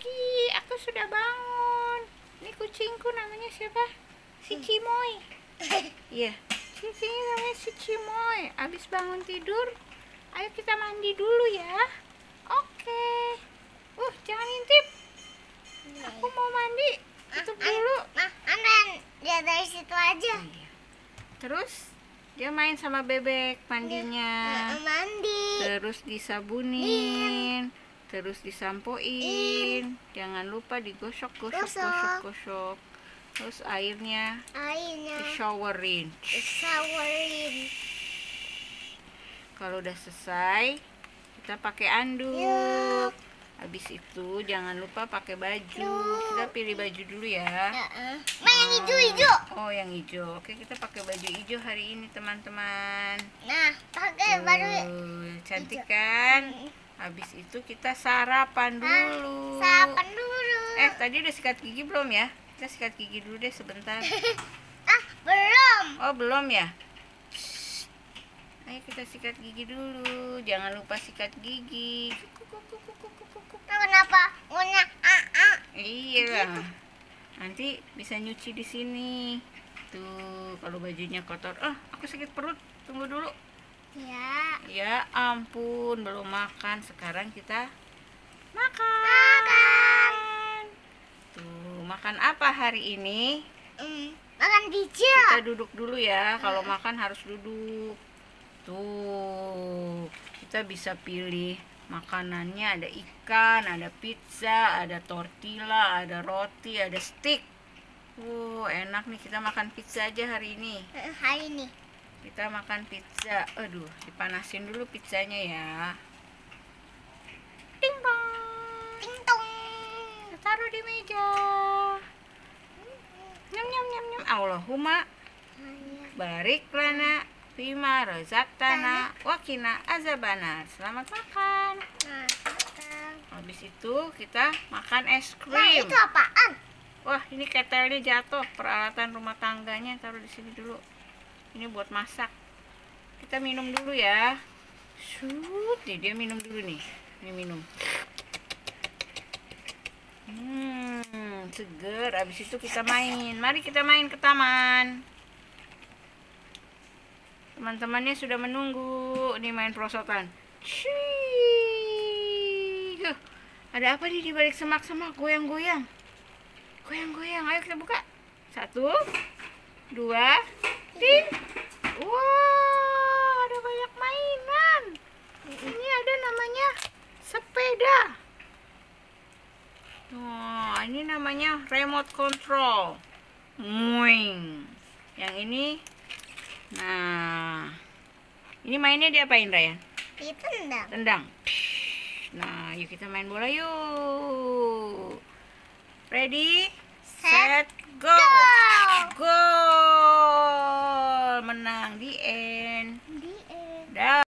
pagi, aku sudah bangun. Ini kucingku namanya siapa? Si Cimoy. Iya, kucingnya namanya si Cimoy. Abis bangun tidur, ayo kita mandi dulu ya. Oke. Uh, jangan intip. Aku mau mandi. Tutup dulu. Nah, Anan, dia dari situ aja. Iya. Terus dia main sama bebek mandinya. Nah, mandi. terus disabunin terus disampoin jangan lupa digosok gosok Gosok. gosok gosok terus airnya Airnya di showerin disawerin. kalau udah selesai kita pakai anduk Yuk. Habis itu jangan lupa pakai baju kita pilih baju dulu ya. Ma yang hijau-hijau. oh yang hijau oke kita pakai baju hijau hari ini teman-teman Nah, pakai baru Tuh, cantik kan habis itu kita sarapan dulu sarapan dulu. Eh, tadi udah sikat gigi belum ya? Kita sikat gigi dulu deh sebentar. Ah, belum. Oh, belum ya? Ayo kita sikat gigi dulu. Jangan lupa sikat gigi. Kenapa ngunyah ah ah? Iya. Nanti bisa nyuci di sini. Tuh, kalau bajunya kotor. Ah, aku sakit perut. Tunggu dulu. Ya. Ya ampun, belum makan. Sekarang kita makan. Makan. Tuh, makan apa hari ini? Hmm, makan pizza. kita duduk dulu ya kalau makan harus duduk tuh kita bisa pilih makanannya ada ikan ada pizza ada tortilla ada roti ada steak Wow, enak nih kita makan pizza aja hari ini. Eh, Hari ini. Kita makan pizza. Aduh, dipanasin dulu pizzanya ya. Ting tong. Ting tong. Taruh di meja. Nyam nyam nyam nyam. Allahumma barik lana fima razaqtana wa qina azabana. Selamat makan. Nah, makan. Habis itu kita makan es Nah, krim. itu apaan? Wah, ini ketelnya jatuh. Peralatan rumah tangganya taruh di sini dulu. Ini buat masak. Kita minum dulu ya. Shoot, nih dia minum dulu nih. Ini minum. Hmm, seger. Abis itu kita main. Mari kita main ke taman. Teman-temannya sudah menunggu. Ini main perosotan. Ada apa nih di balik semak-semak goyang-goyang? Goyang-goyang. Ayo kita buka. Satu, dua, ting. Wah, ada banyak mainan. Ini ada namanya sepeda. Wah, ini namanya remote control. Muing. Yang ini, nah, ini mainnya diapain Ryan? Ditendang. Tendang. Nah, yuk kita main bola yuk. Ready, Set,